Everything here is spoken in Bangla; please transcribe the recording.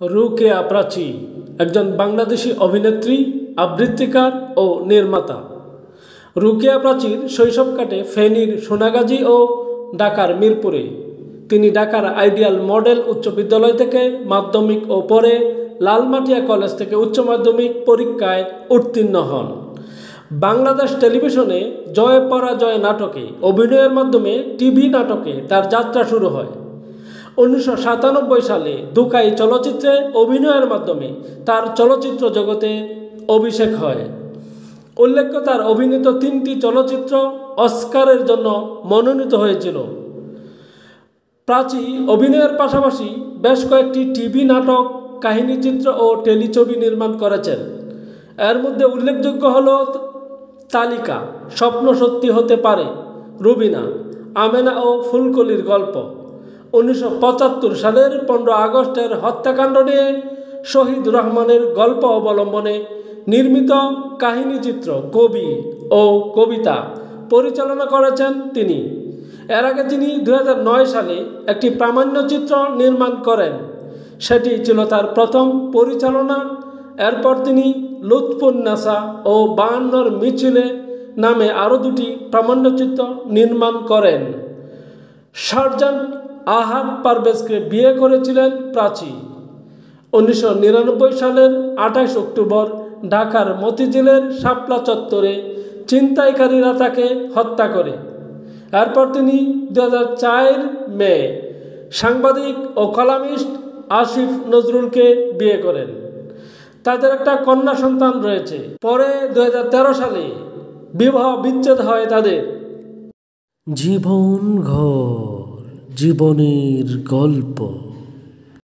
রুকেয়া প্রাচী একজন বাংলাদেশি অভিনেত্রী, আবৃত্তিকার ও নির্মাতা। রুকেয়া প্রাচীর শৈশব কাটে ফেনীর সোনাগাজী ও ঢাকার মিরপুরে। তিনি ঢাকার আইডিয়াল মডেল উচ্চ বিদ্যালয় থেকে মাধ্যমিক ও পরে লালমাটিয়া কলেজ থেকে উচ্চ মাধ্যমিক পরীক্ষায় উত্তীর্ণ হন। বাংলাদেশ টেলিভিশনে জয় পরাজয় নাটকে অভিনয়ের মাধ্যমে টিভি নাটকে তার যাত্রা শুরু হয়। উনিশশো সাতানব্বই সালে দুকাই চলচ্চিত্রে অভিনয়ের মাধ্যমে তার চলচ্চিত্র জগতে অভিষেক হয়। উল্লেখ্য, তার অভিনীত তিনটি চলচ্চিত্র অস্কারের জন্য মনোনীত হয়েছিল। প্রাচী অভিনয়ের পাশাপাশি বেশ কয়েকটি টিভি নাটক কাহিনীচিত্র ও টেলিছবি নির্মাণ করেছেন। এর মধ্যে উল্লেখযোগ্য হল তালিকা, স্বপ্ন সত্যি হতে পারে, রুবিনা, আমেনা ও ফুলকলির গল্প। উনিশশো পঁচাত্তর সালের পনেরো আগস্টের হত্যাকাণ্ড নিয়ে শহীদ রহমানের গল্প অবলম্বনে নির্মিত কাহিনীচিত্র কবি ও কবিতা পরিচালনা করেছেন তিনি। এর আগে তিনি দু হাজার নয় সালে একটি প্রামাণ্যচিত্র নির্মাণ করেন। সেটি ছিল তার প্রথম পরিচালনা। এরপর তিনি লুৎফুন্নাসা ও বায়ান্নর মিছিলে নামে আরও দুটি প্রামাণ্যচিত্র নির্মাণ করেন। সার্জেন্ট আহাদ পারভেজকে বিয়ে করেছিলেন প্রাচী। উনিশশো নিরানব্বই সালের আঠাশ অক্টোবর ঢাকার মতিঝিলের শাপলা চত্বরে ছিনতাইকারীরা তাকে হত্যা করে। এরপর তিনি দু হাজার চার মে সাংবাদিক ও কলামিস্ট আসিফ নজরুলকে বিয়ে করেন। তাদের একটা কন্যা সন্তান রয়েছে। পরে দু হাজার তেরো সালে বিবাহ বিচ্ছেদ হয় তাদের। জীবন ঘর। জীবনের গল্প।